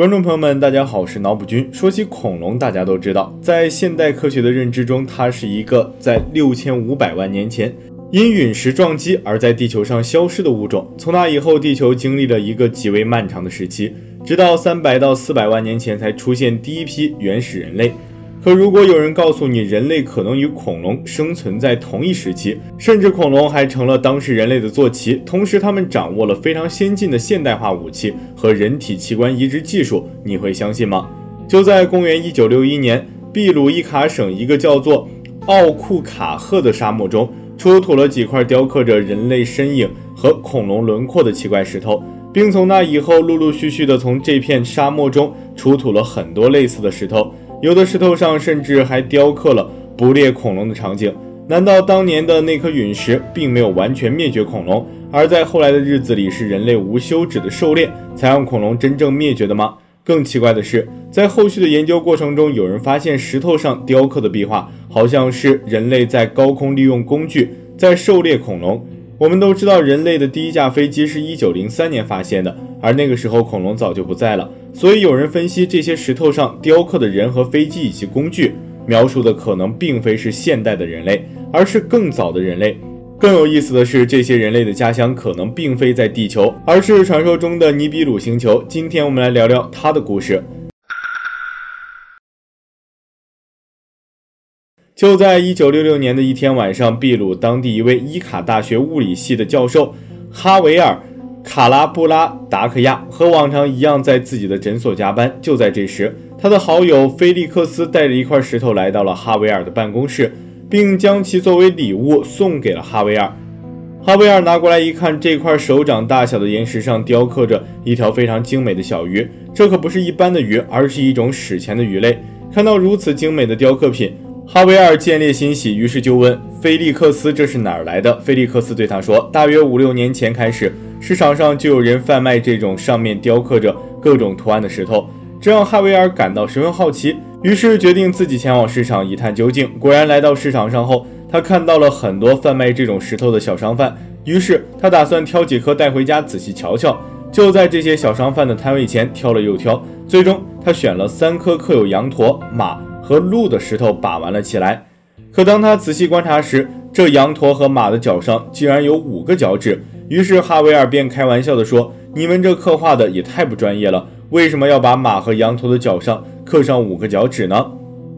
观众朋友们，大家好，我是脑补君。说起恐龙，大家都知道，在现代科学的认知中，它是一个在六千五百万年前因陨石撞击而在地球上消失的物种。从那以后，地球经历了一个极为漫长的时期，直到三百到四百万年前才出现第一批原始人类。可如果有人告诉你，人类可能与恐龙生存在同一时期，甚至恐龙还成了当时人类的坐骑，同时他们掌握了非常先进的现代化武器和人体器官移植技术，你会相信吗？就在公元一九六一年，秘鲁伊卡省一个叫做奥库卡赫的沙漠中，出土了几块雕刻着人类身影和恐龙轮廓的奇怪石头，并从那以后陆陆续续的从这片沙漠中出土了很多类似的石头。有的石头上甚至还雕刻了捕猎恐龙的场景。难道当年的那颗陨石并没有完全灭绝恐龙，而在后来的日子里是人类无休止的狩猎才让恐龙真正灭绝的吗？更奇怪的是，在后续的研究过程中，有人发现石头上雕刻的壁画好像是人类在高空利用工具在狩猎恐龙。我们都知道，人类的第一架飞机是一九零三年发现的，而那个时候恐龙早就不在了。所以有人分析，这些石头上雕刻的人和飞机以及工具，描述的可能并非是现代的人类，而是更早的人类。更有意思的是，这些人类的家乡可能并非在地球，而是传说中的尼比鲁星球。今天我们来聊聊他的故事。就在一九六六年的一天晚上，秘鲁当地一位伊卡大学物理系的教授哈维尔。卡拉布拉达克亚和往常一样在自己的诊所加班。就在这时，他的好友菲利克斯带着一块石头来到了哈维尔的办公室，并将其作为礼物送给了哈维尔。哈维尔拿过来一看，这块手掌大小的岩石上雕刻着一条非常精美的小鱼。这可不是一般的鱼，而是一种史前的鱼类。看到如此精美的雕刻品，哈维尔见猎心喜，于是就问菲利克斯：“这是哪儿来的？”菲利克斯对他说：“大约五六年前开始。”市场上就有人贩卖这种上面雕刻着各种图案的石头，这让哈维尔感到十分好奇，于是决定自己前往市场一探究竟。果然，来到市场上后，他看到了很多贩卖这种石头的小商贩，于是他打算挑几颗带回家仔细瞧瞧。就在这些小商贩的摊位前挑了又挑，最终他选了三颗刻有羊驼、马和鹿的石头把玩了起来。可当他仔细观察时，这羊驼和马的脚上竟然有五个脚趾。于是哈维尔便开玩笑地说：“你们这刻画的也太不专业了，为什么要把马和羊驼的脚上刻上五个脚趾呢？”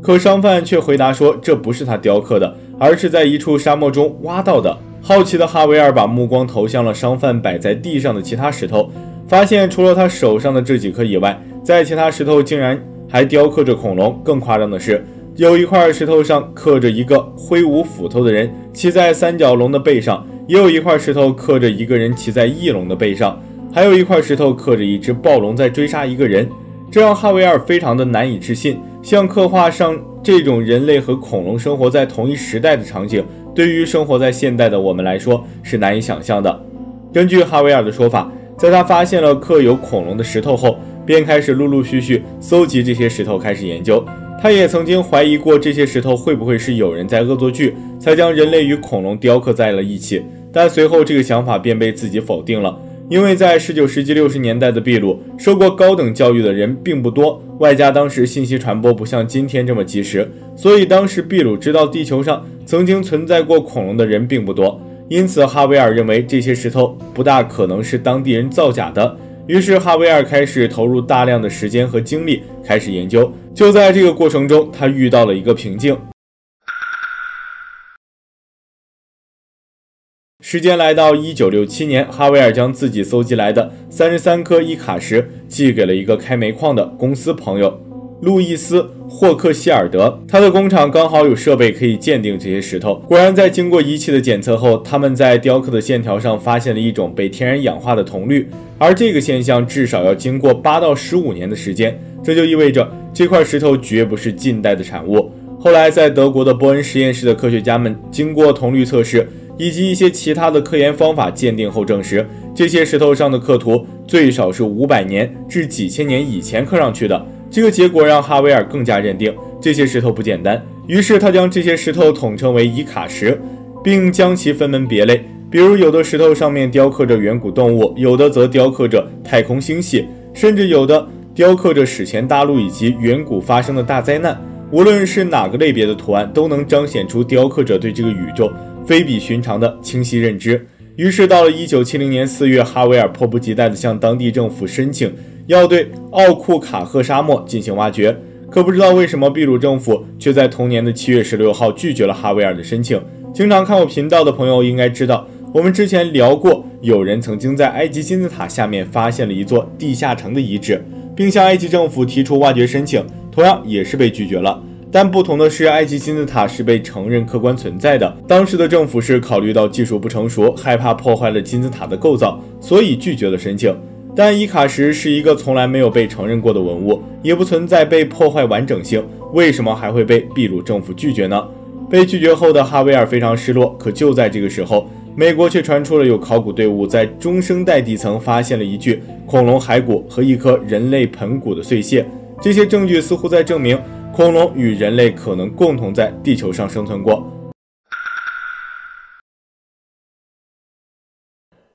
可商贩却回答说：“这不是他雕刻的，而是在一处沙漠中挖到的。”好奇的哈维尔把目光投向了商贩摆在地上的其他石头，发现除了他手上的这几颗以外，在其他石头竟然还雕刻着恐龙。更夸张的是，有一块石头上刻着一个挥舞斧头的人骑在三角龙的背上。也有一块石头刻着一个人骑在翼龙的背上，还有一块石头刻着一只暴龙在追杀一个人，这让哈维尔非常的难以置信。像刻画上这种人类和恐龙生活在同一时代的场景，对于生活在现代的我们来说是难以想象的。根据哈维尔的说法，在他发现了刻有恐龙的石头后，便开始陆陆续续搜集这些石头，开始研究。他也曾经怀疑过这些石头会不会是有人在恶作剧，才将人类与恐龙雕刻在了一起。但随后这个想法便被自己否定了，因为在19世纪60年代的秘鲁，受过高等教育的人并不多，外加当时信息传播不像今天这么及时，所以当时秘鲁知道地球上曾经存在过恐龙的人并不多。因此，哈维尔认为这些石头不大可能是当地人造假的。于是，哈维尔开始投入大量的时间和精力开始研究。就在这个过程中，他遇到了一个瓶颈。时间来到一九六七年，哈维尔将自己搜集来的三十三颗伊卡石寄给了一个开煤矿的公司朋友。路易斯·霍克希尔德，他的工厂刚好有设备可以鉴定这些石头。果然，在经过仪器的检测后，他们在雕刻的线条上发现了一种被天然氧化的铜绿，而这个现象至少要经过八到十五年的时间。这就意味着这块石头绝不是近代的产物。后来，在德国的波恩实验室的科学家们经过铜绿测试以及一些其他的科研方法鉴定后，证实这些石头上的刻图最少是五百年至几千年以前刻上去的。这个结果让哈维尔更加认定这些石头不简单，于是他将这些石头统称为伊卡石，并将其分门别类。比如，有的石头上面雕刻着远古动物，有的则雕刻着太空星系，甚至有的雕刻着史前大陆以及远古发生的大灾难。无论是哪个类别的图案，都能彰显出雕刻者对这个宇宙非比寻常的清晰认知。于是，到了一九七零年四月，哈维尔迫不及待地向当地政府申请，要对奥库卡赫沙漠进行挖掘。可不知道为什么，秘鲁政府却在同年的七月十六号拒绝了哈维尔的申请。经常看我频道的朋友应该知道，我们之前聊过，有人曾经在埃及金字塔下面发现了一座地下城的遗址，并向埃及政府提出挖掘申请。同样也是被拒绝了，但不同的是，埃及金字塔是被承认客观存在的。当时的政府是考虑到技术不成熟，害怕破坏了金字塔的构造，所以拒绝了申请。但伊卡什是一个从来没有被承认过的文物，也不存在被破坏完整性，为什么还会被秘鲁政府拒绝呢？被拒绝后的哈维尔非常失落。可就在这个时候，美国却传出了有考古队伍在中生代底层发现了一具恐龙骸骨和一颗人类盆骨的碎屑。这些证据似乎在证明，恐龙与人类可能共同在地球上生存过。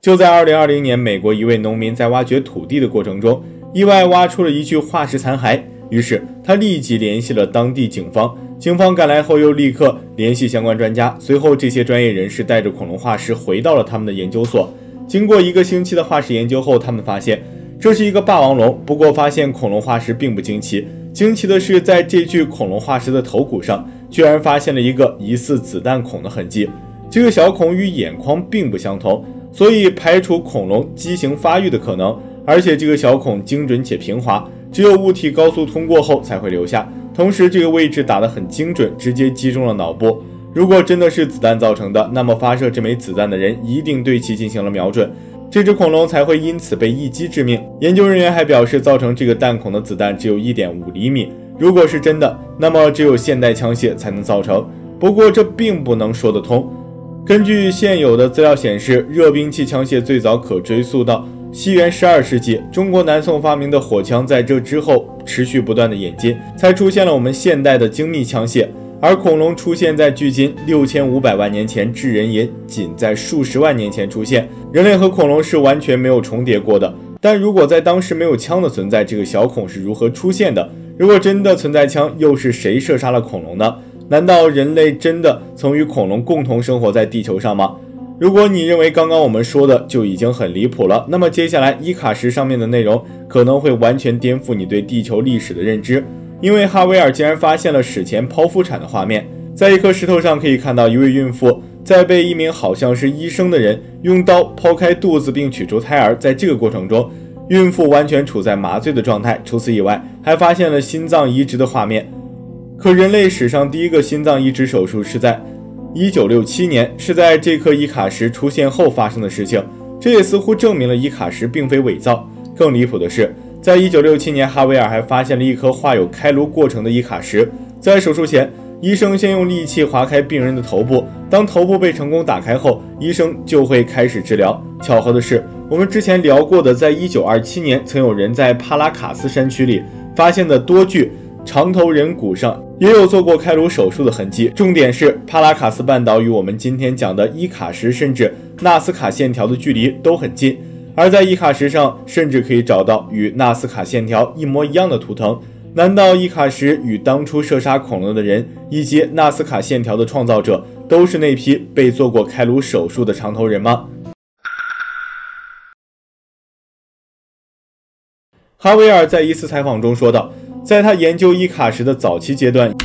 就在2020年，美国一位农民在挖掘土地的过程中，意外挖出了一具化石残骸，于是他立即联系了当地警方。警方赶来后，又立刻联系相关专家。随后，这些专业人士带着恐龙化石回到了他们的研究所。经过一个星期的化石研究后，他们发现。这是一个霸王龙，不过发现恐龙化石并不惊奇，惊奇的是在这具恐龙化石的头骨上，居然发现了一个疑似子弹孔的痕迹。这个小孔与眼眶并不相同，所以排除恐龙畸形发育的可能。而且这个小孔精准且平滑，只有物体高速通过后才会留下。同时，这个位置打得很精准，直接击中了脑部。如果真的是子弹造成的，那么发射这枚子弹的人一定对其进行了瞄准。这只恐龙才会因此被一击致命。研究人员还表示，造成这个弹孔的子弹只有一点五厘米。如果是真的，那么只有现代枪械才能造成。不过这并不能说得通。根据现有的资料显示，热兵器枪械最早可追溯到西元十二世纪，中国南宋发明的火枪在这之后持续不断的演进，才出现了我们现代的精密枪械。而恐龙出现在距今六千五百万年前，智人也仅在数十万年前出现。人类和恐龙是完全没有重叠过的。但如果在当时没有枪的存在，这个小孔是如何出现的？如果真的存在枪，又是谁射杀了恐龙呢？难道人类真的曾与恐龙共同生活在地球上吗？如果你认为刚刚我们说的就已经很离谱了，那么接下来伊卡石上面的内容可能会完全颠覆你对地球历史的认知。因为哈维尔竟然发现了史前剖腹产的画面，在一颗石头上可以看到一位孕妇在被一名好像是医生的人用刀剖开肚子并取出胎儿，在这个过程中，孕妇完全处在麻醉的状态。除此以外，还发现了心脏移植的画面。可人类史上第一个心脏移植手术是在1967年，是在这颗伊卡石出现后发生的事情。这也似乎证明了伊卡石并非伪造。更离谱的是。在一九六七年，哈维尔还发现了一颗画有开颅过程的伊卡石。在手术前，医生先用利器划开病人的头部，当头部被成功打开后，医生就会开始治疗。巧合的是，我们之前聊过的，在一九二七年曾有人在帕拉卡斯山区里发现的多具长头人骨上也有做过开颅手术的痕迹。重点是，帕拉卡斯半岛与我们今天讲的伊卡石甚至纳斯卡线条的距离都很近。而在伊卡石上，甚至可以找到与纳斯卡线条一模一样的图腾。难道伊卡石与当初射杀恐龙的人，以及纳斯卡线条的创造者，都是那批被做过开颅手术的长头人吗？哈维尔在一次采访中说道，在他研究伊卡石的早期阶段，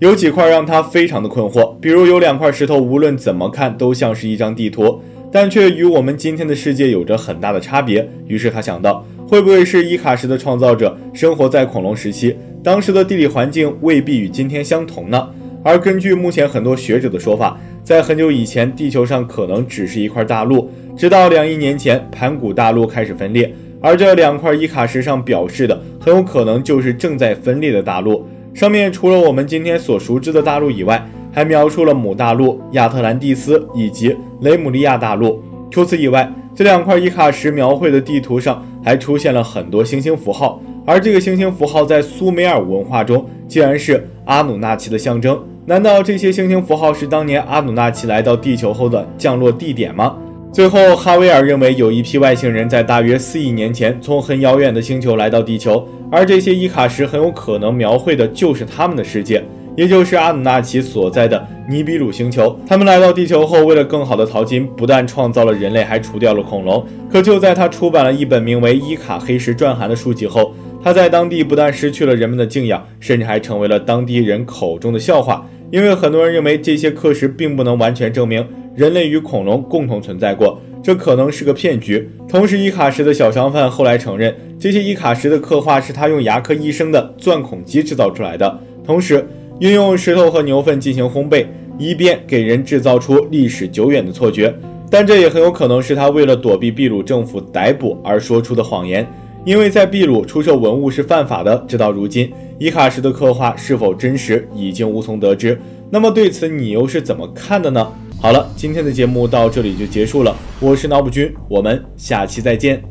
有几块让他非常的困惑，比如有两块石头，无论怎么看都像是一张地图。但却与我们今天的世界有着很大的差别。于是他想到，会不会是伊卡石的创造者生活在恐龙时期，当时的地理环境未必与今天相同呢？而根据目前很多学者的说法，在很久以前，地球上可能只是一块大陆，直到两亿年前，盘古大陆开始分裂，而这两块伊卡石上表示的，很有可能就是正在分裂的大陆。上面除了我们今天所熟知的大陆以外，还描述了母大陆亚特兰蒂斯以及雷姆利亚大陆。除此以外，这两块伊卡石描绘的地图上还出现了很多星星符号，而这个星星符号在苏美尔文化中竟然是阿努纳奇的象征。难道这些星星符号是当年阿努纳奇来到地球后的降落地点吗？最后，哈维尔认为有一批外星人在大约四亿年前从很遥远的星球来到地球，而这些伊卡石很有可能描绘的就是他们的世界，也就是阿努纳奇所在的尼比鲁星球。他们来到地球后，为了更好的淘金，不但创造了人类，还除掉了恐龙。可就在他出版了一本名为《伊卡黑石传函》的书籍后，他在当地不但失去了人们的敬仰，甚至还成为了当地人口中的笑话，因为很多人认为这些刻石并不能完全证明。人类与恐龙共同存在过，这可能是个骗局。同时，伊卡石的小商贩后来承认，这些伊卡石的刻画是他用牙科医生的钻孔机制造出来的，同时运用石头和牛粪进行烘焙，以便给人制造出历史久远的错觉。但这也很有可能是他为了躲避秘鲁政府逮捕而说出的谎言，因为在秘鲁出售文物是犯法的。直到如今，伊卡石的刻画是否真实已经无从得知。那么对此你又是怎么看的呢？好了，今天的节目到这里就结束了。我是脑补君，我们下期再见。